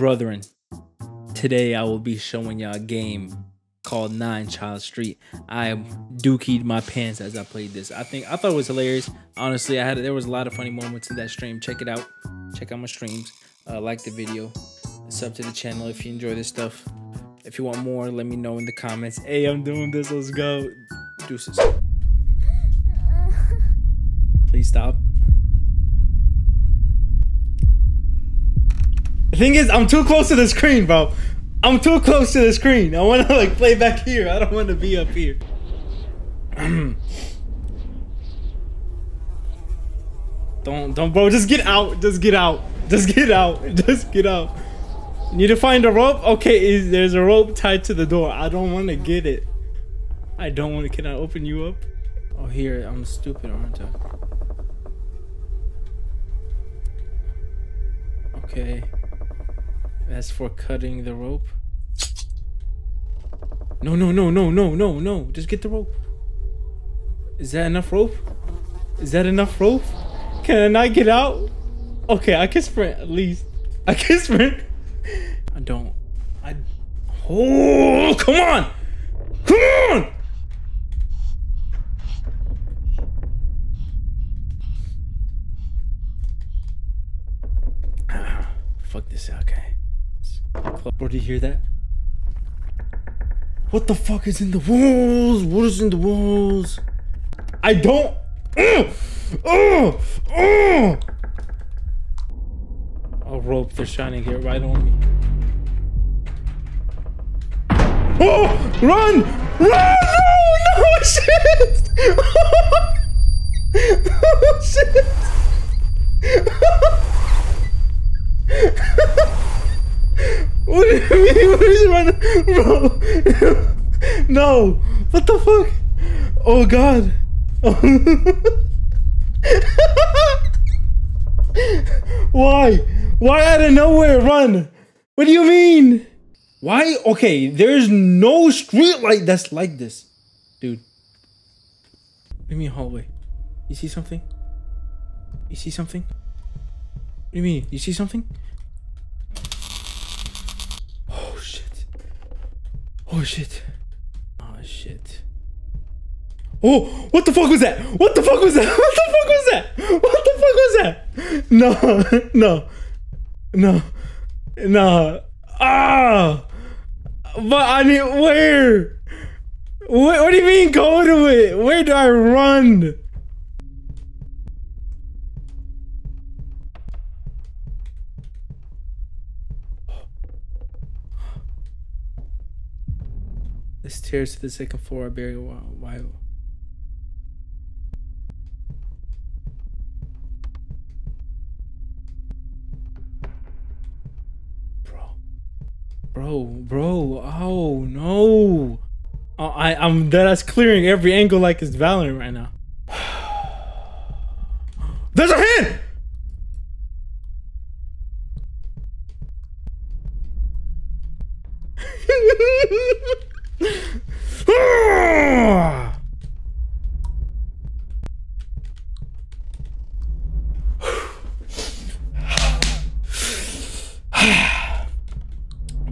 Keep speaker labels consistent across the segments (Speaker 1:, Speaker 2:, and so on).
Speaker 1: brethren, today I will be showing y'all a game called Nine Childs Street. I dookied my pants as I played this. I think I thought it was hilarious. Honestly, I had there was a lot of funny moments in that stream. Check it out. Check out my streams. Uh, like the video. Sub to the channel if you enjoy this stuff. If you want more, let me know in the comments. Hey, I'm doing this. Let's go. Deuces. Please stop. Thing is, I'm too close to the screen, bro. I'm too close to the screen. I want to like play back here. I don't want to be up here. don't, don't, bro. Just get out. Just get out. Just get out. Just get out. Need to find a rope? Okay, is there's a rope tied to the door. I don't want to get it. I don't want to. Can I open you up? Oh, here. I'm stupid, aren't I? Okay. That's for cutting the rope. No, no, no, no, no, no, no. Just get the rope. Is that enough rope? Is that enough rope? Can I get out? Okay, I can sprint at least. I can sprint. I don't. I. Oh, come on! Come on! Ah, fuck this. Okay. Bro, did you hear that? What the fuck is in the walls? What is in the walls? I don't. Uh, uh, uh. A rope. They're to get right on me. Oh! Run! Run! No! No! Shit! oh, shit! what do you mean? What is running? Bro! no! What the fuck? Oh god! Why? Why out of nowhere run? What do you mean? Why? Okay, there's no street light that's like this. Dude. Give me a hallway. You see something? You see something? What do you mean? You see something? Oh shit. Oh shit. Oh shit. Oh, what the fuck was that? What the fuck was that? What the fuck was that? What the fuck was that? No, no, no, no. Ah! But I mean, where? What, what do you mean go to it? Where do I run? The stairs to the second floor are very wide. Bro, bro, bro. oh no. I, I'm that's clearing every angle like it's Valorant right now. There's a hand!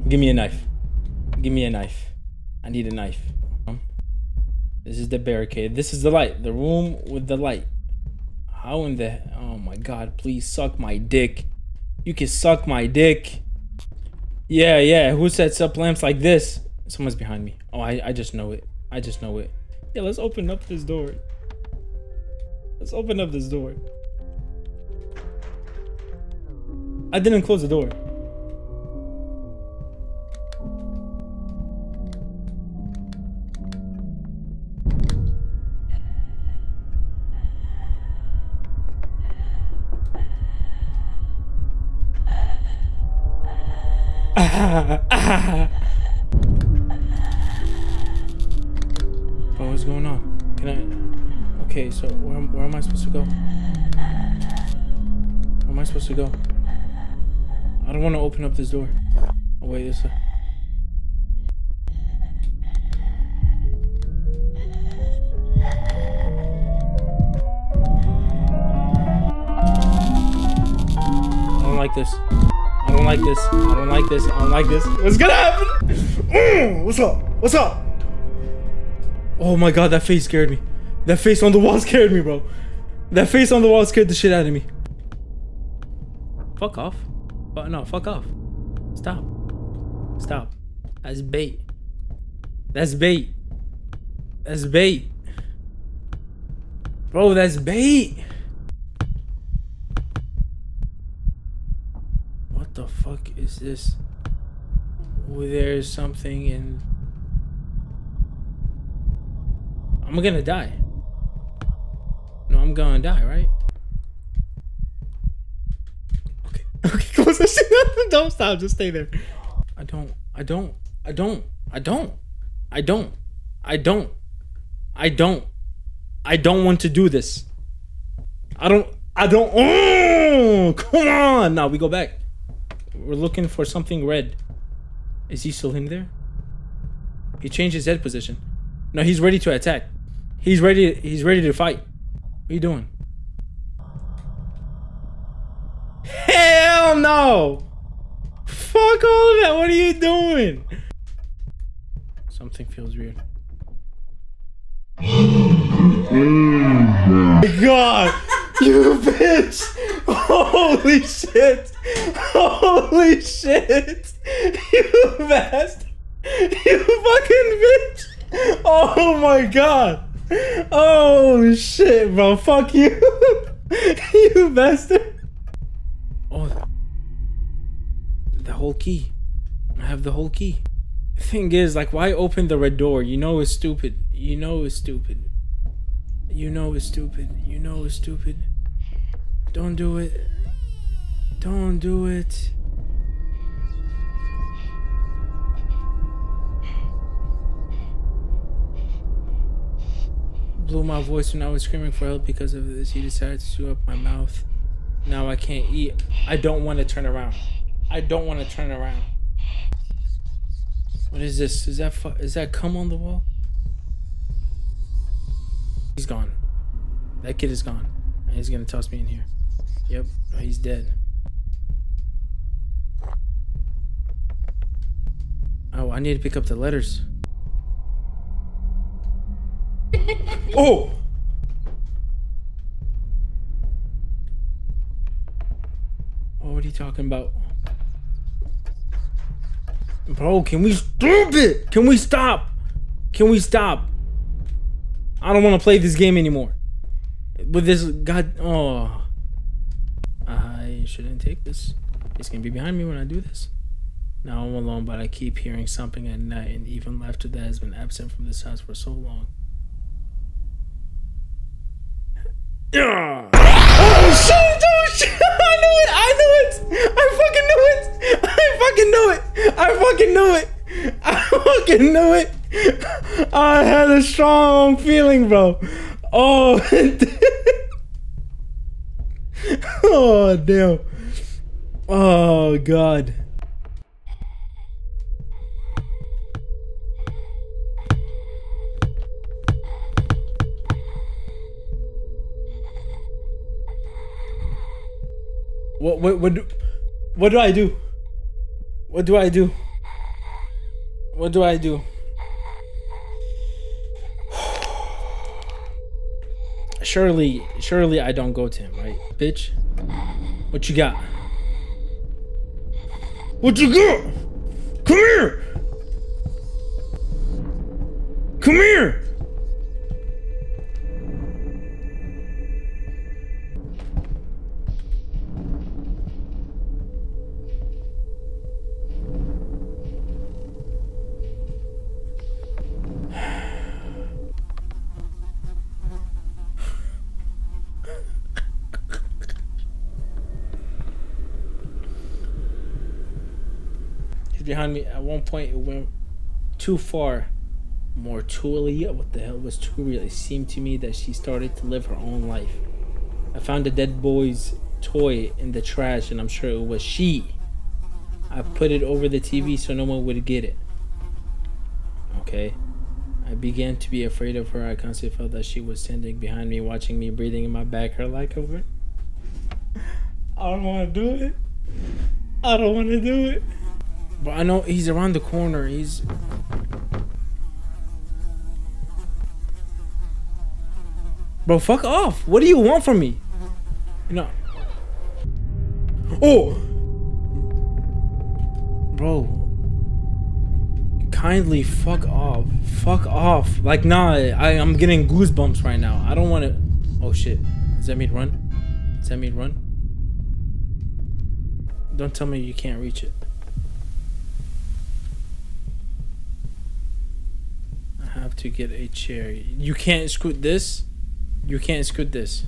Speaker 1: Give me a knife. Give me a knife. I need a knife. This is the barricade. This is the light. The room with the light. How in the... Oh my god, please suck my dick. You can suck my dick. Yeah, yeah. Who sets up lamps like this? Someone's behind me. Oh, I, I just know it. I just know it. Yeah, let's open up this door. Let's open up this door. I didn't close the door. What's going on? Can I? Okay, so where, where am I supposed to go? Where am I supposed to go? I don't want to open up this door. Oh wait, this. A... I don't like this. I don't don't like this. I don't like this. I don't like this. What's gonna happen? Mm, what's up? What's up? Oh my god, that face scared me. That face on the wall scared me, bro. That face on the wall scared the shit out of me. Fuck off. But no, fuck off. Stop. Stop. That's bait. That's bait. That's bait. Bro, that's bait. The fuck is this? There's something in... I'm gonna die. No, I'm gonna die, right? Okay, okay, close that shit. don't stop, just stay there. I don't, I don't, I don't, I don't, I don't, I don't, I don't, I don't want to do this. I don't, I don't, oh, come on. Now we go back. We're looking for something red. Is he still in there? He changed his head position. No, he's ready to attack. He's ready. He's ready to fight. What are you doing? Hell no! Fuck all of that. What are you doing? Something feels weird. my god! You bitch! Holy shit! Holy shit! You bastard! You fucking bitch! Oh my god! Oh shit, bro! Fuck you! you bastard! Oh, the whole key. I have the whole key. Thing is, like, why open the red door? You know it's stupid. You know it's stupid. You know it's stupid. You know it's stupid. Don't do it. Don't do it. Blew my voice when I was screaming for help because of this. He decided to chew up my mouth. Now I can't eat. I don't want to turn around. I don't want to turn around. What is this? Is that is that cum on the wall? He's gone. That kid is gone. And he's gonna toss me in here. Yep, he's dead. Oh, I need to pick up the letters. oh! Oh, what are you talking about? Bro, can we stop it? Can we stop? Can we stop? I don't want to play this game anymore. With this god oh I shouldn't take this. It's gonna be behind me when I do this. Now I'm alone, but I keep hearing something at night, and even laughter that has been absent from this house for so long. Oh shit! Oh shit! I knew it! I knew it! I fucking knew it! I fucking knew it! I fucking knew it! I fucking knew it! I had a strong feeling, bro. Oh, oh damn. Oh god. What what what do, what do I do? What do I do? What do I do? Surely surely I don't go to him, right? Bitch. What you got? What you got? Come here! Come here! Behind me. At one point, it went too far. More truly, what the hell was too real? It seemed to me that she started to live her own life. I found a dead boy's toy in the trash, and I'm sure it was she. I put it over the TV so no one would get it. Okay. I began to be afraid of her. I constantly felt that she was standing behind me, watching me, breathing in my back. Her like over. I don't want to do it. I don't want to do it. But I know he's around the corner. He's. Bro, fuck off. What do you want from me? You know. Oh! Bro. Kindly fuck off. Fuck off. Like, nah, I, I'm getting goosebumps right now. I don't want to. Oh shit. Does that mean run? Does that mean run? Don't tell me you can't reach it. Have to get a chair. You can't scoot this? You can't scoot this.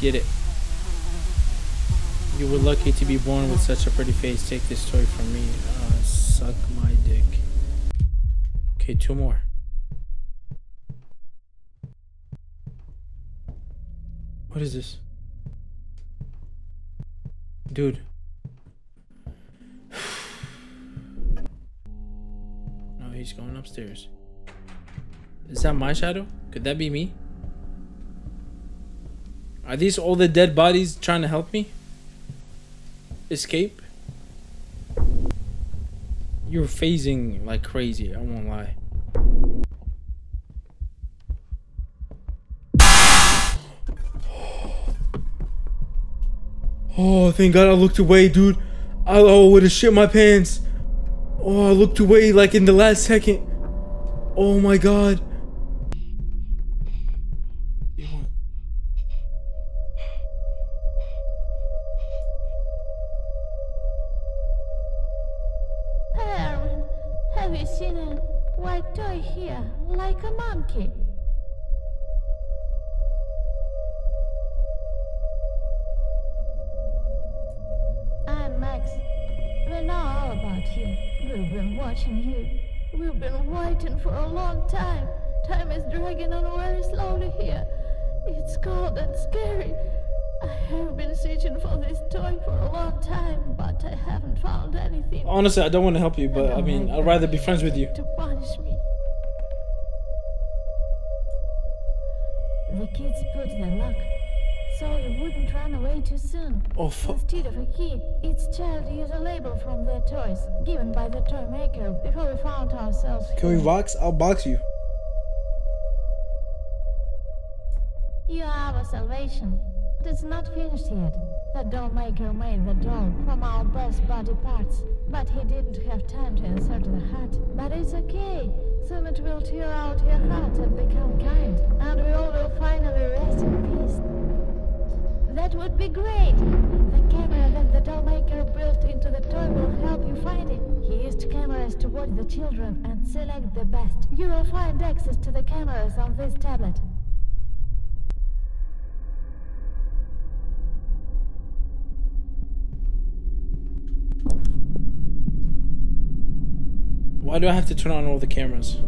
Speaker 1: Get it. You were lucky to be born with such a pretty face. Take this toy from me. Uh, suck my dick. Okay, two more. What is this? Dude. No, he's going upstairs. Is that my shadow? Could that be me? Are these all the dead bodies trying to help me? Escape? You're phasing like crazy, I won't lie. Oh, thank God I looked away, dude. I oh, would have shit my pants. Oh, I looked away like in the last second. Oh my God.
Speaker 2: Cold and scary. I have been searching for this toy for a long time, but I haven't found anything.
Speaker 1: Honestly, I don't want to help you, but I mean, I'd rather be friends with you.
Speaker 2: To punish me. The kids put their luck so you wouldn't run away too soon.
Speaker 1: Oh, fuck.
Speaker 2: Instead of a key, each child used a label from their toys, given by the toy maker before we found ourselves.
Speaker 1: Can we box? I'll box you.
Speaker 2: You are our salvation. But it's not finished yet. The doll maker made the doll from our best body parts, but he didn't have time to insert the heart. But it's okay. Soon it will tear out your heart and become kind, and we all will finally rest in peace. That would be great. The camera that the doll maker built into the toy will help you find it. He used cameras to watch the children and select the best. You will find access to the cameras on this tablet.
Speaker 1: Why do I have to turn on all the cameras?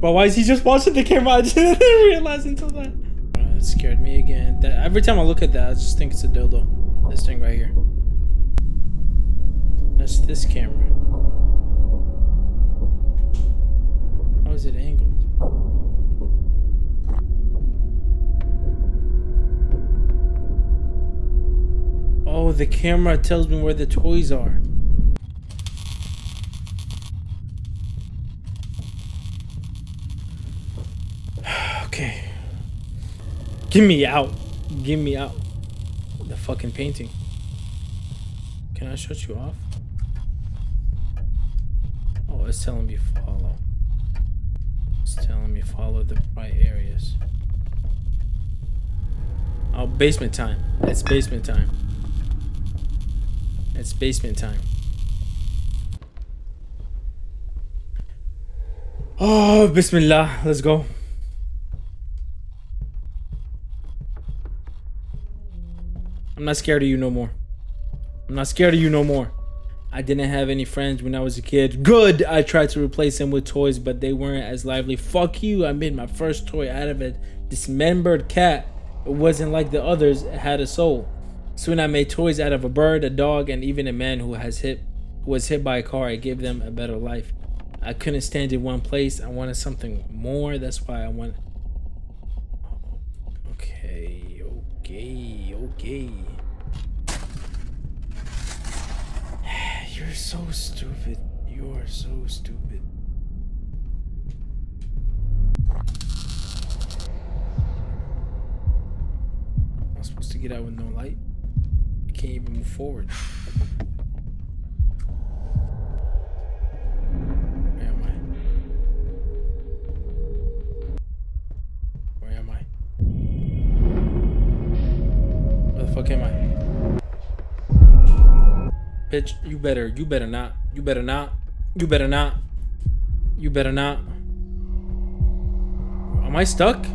Speaker 1: But why is he just watching the camera? I didn't realize until that. Oh, uh, it scared me again. That every time I look at that, I just think it's a dildo. This thing right here. That's this camera. How is it angled? Oh, the camera tells me where the toys are. okay. Get me out. Get me out. The fucking painting. Can I shut you off? Oh, it's telling me follow. It's telling me follow the right areas. Oh, basement time. It's basement time. It's basement time. Oh, Bismillah. Let's go. I'm not scared of you no more. I'm not scared of you no more. I didn't have any friends when I was a kid. Good. I tried to replace them with toys, but they weren't as lively. Fuck you. I made my first toy out of a dismembered cat. It wasn't like the others. It had a soul. Soon I made toys out of a bird, a dog, and even a man who has hit was hit by a car. I gave them a better life. I couldn't stand in one place. I wanted something more. That's why I went. Okay, okay, okay. You're so stupid. You are so stupid. I'm supposed to get out with no light. Can't even move forward. Where am I? Where am I? Where the fuck am I? Bitch, you better, you better not. You better not. You better not. You better not. Am I stuck?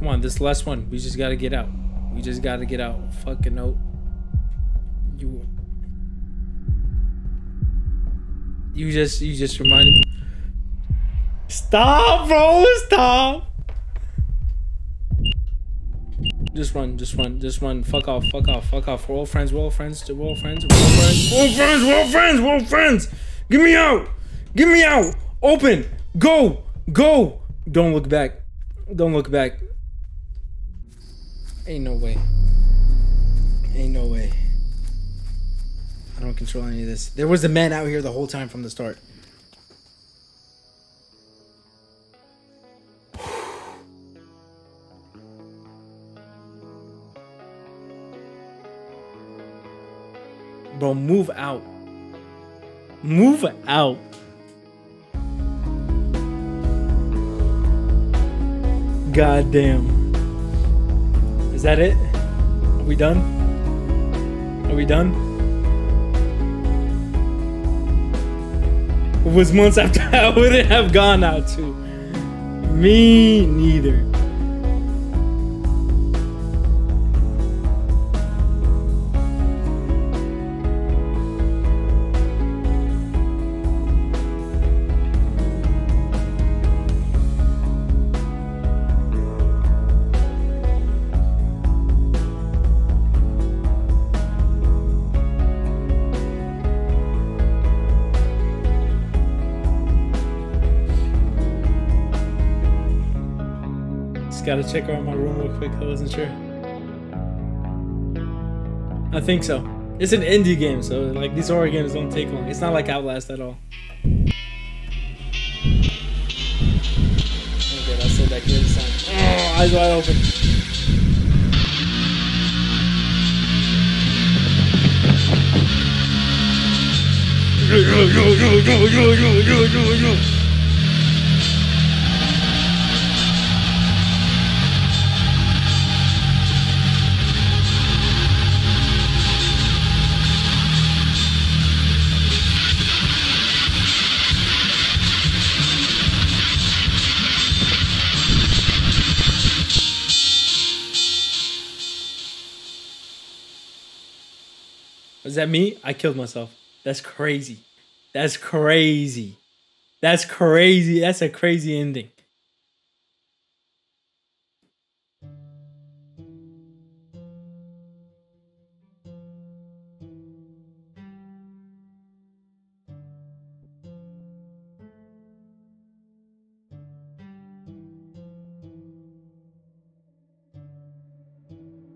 Speaker 1: Come on, this last one. We just gotta get out. We just gotta get out. Fucking no. You. You just, you just reminded me. Stop, bro. Stop. Just run, just run, just run. Fuck off, fuck off, fuck off. We're all friends, we're all friends, we're all friends, we're all friends, we're all friends, we're all friends, we're all friends. Get me out. Get me out. Open. Go. Go. Don't look back. Don't look back. Ain't no way. Ain't no way. I don't control any of this. There was a man out here the whole time from the start. Bro, move out. Move out. God damn. Is that it? Are we done? Are we done? It was months after I wouldn't have gone out to. Me neither. Check around my room real quick. I wasn't sure. I think so. It's an indie game, so like these horror games don't take long. It's not like Outlast at all. Okay, I said that clear time. Oh, eyes wide open. Yo, yo, yo, yo, yo, yo, yo, yo, yo. Was that me? I killed myself. That's crazy. That's crazy. That's crazy. That's a crazy ending.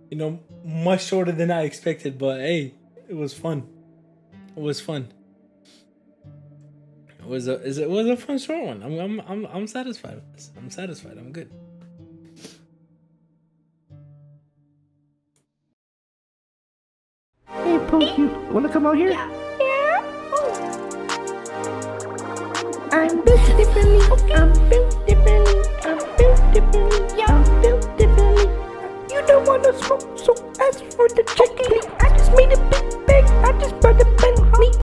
Speaker 1: You know, much shorter than I expected, but hey, it was fun. It was fun. It was a it was a fun short one. I'm I'm I'm I'm satisfied with this. I'm satisfied. I'm good.
Speaker 3: Hey Pokey, you wanna come out here? Yeah. yeah. Oh.
Speaker 4: I'm built differently. Okay. I'm built differently. I'm built differently. Yeah. I'm built differently. You don't wanna smoke, so ask for the chicken.